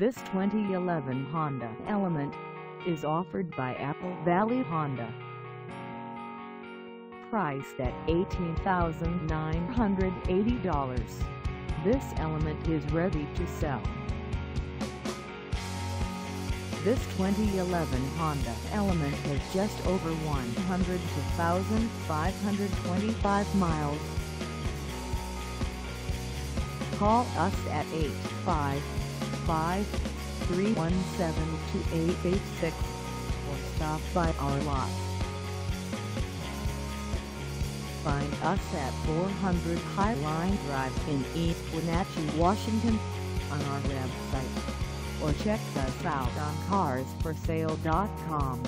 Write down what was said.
This 2011 Honda Element is offered by Apple Valley Honda. Priced at $18,980, this Element is ready to sell. This 2011 Honda Element has just over 102,525 miles. Call us at 855-317-2886 or stop by our lot. Find us at 400 Highline Drive in East Wenatchee, Washington on our website or check us out on carsforsale.com.